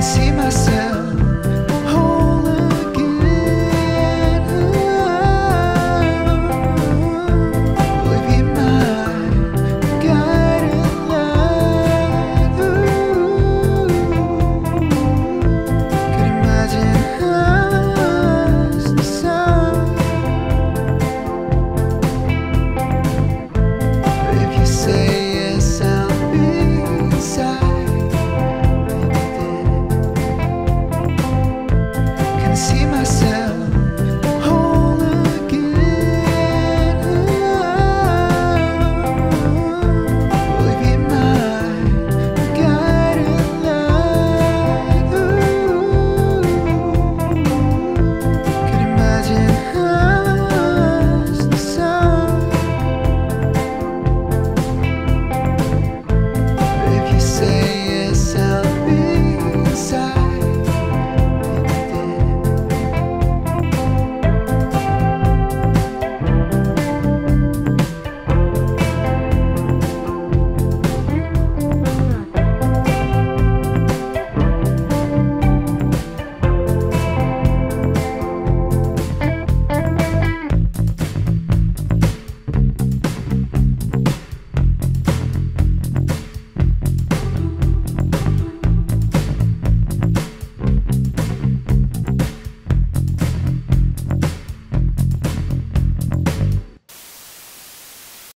see myself